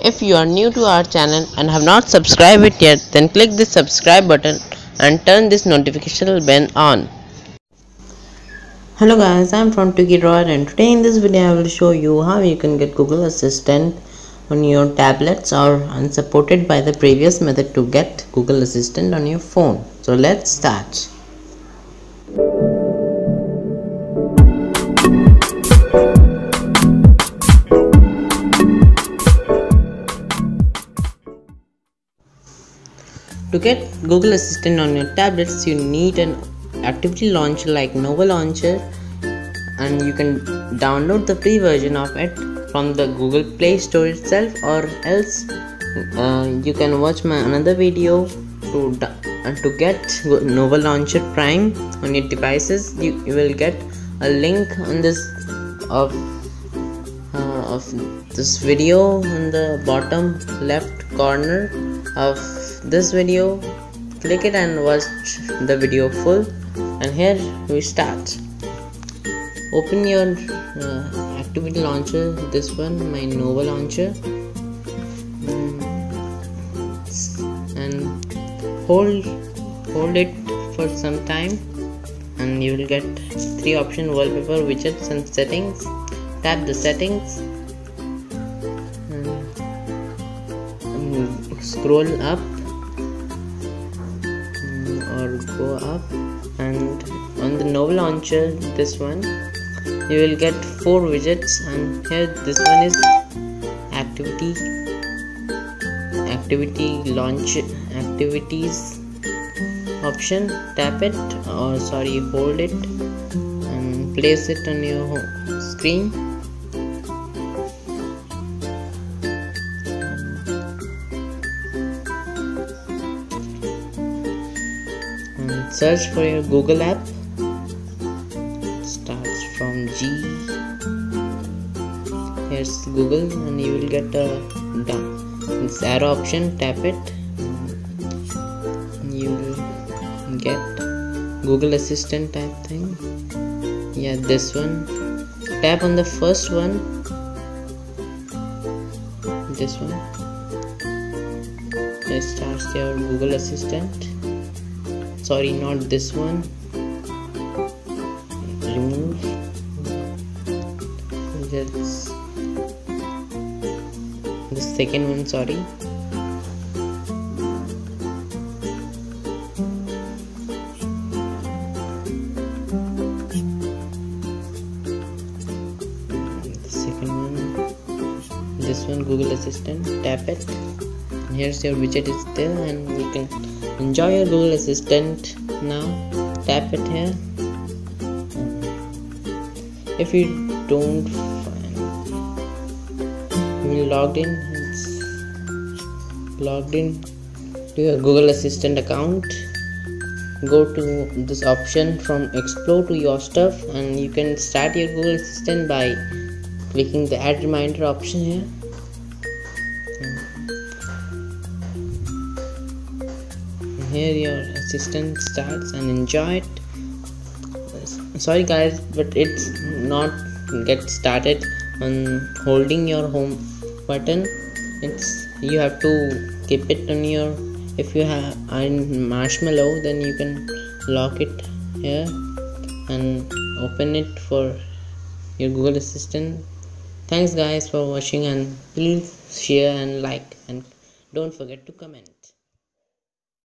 If you are new to our channel and have not subscribed it yet, then click the subscribe button and turn this notification bell on. Hello guys, I'm from TweakyDroid and today in this video I will show you how you can get Google Assistant on your tablets or unsupported by the previous method to get Google Assistant on your phone. So let's start. To get Google Assistant on your tablets, you need an activity launcher like Nova Launcher and you can download the free version of it from the Google Play Store itself or else uh, you can watch my another video to uh, to get Nova Launcher Prime on your devices. You, you will get a link on this of uh, of this video on the bottom left corner of this video click it and watch the video full. And here we start. Open your uh, activity launcher this one my nova launcher. Mm, and hold hold it for some time. And you will get three option wallpaper widgets and settings. Tap the settings. Scroll up or go up. And on the Nova launcher this one you will get four widgets. And here this one is activity activity launch activities option. Tap it or sorry hold it and place it on your screen search for your Google app. Starts from G. Here's Google and you will get uh, a down this arrow option tap it. You will get Google Assistant type thing. Yeah this one. Tap on the first one. This one. It starts your Google Assistant sorry not this one. Remove. Just the second one sorry. The second one. This one google assistant. Tap it. Here's your widget is there and you can enjoy your google assistant. Now tap it here. If you don't find you logged in. Logged in to your google assistant account. Go to this option from explore to your stuff and you can start your google assistant by clicking the add reminder option here here your assistant starts and enjoy it. Sorry guys but it's not get started on holding your home button. It's you have to keep it on your if you have in marshmallow then you can lock it here and open it for your google assistant. Thanks guys for watching and please share and like and don't forget to comment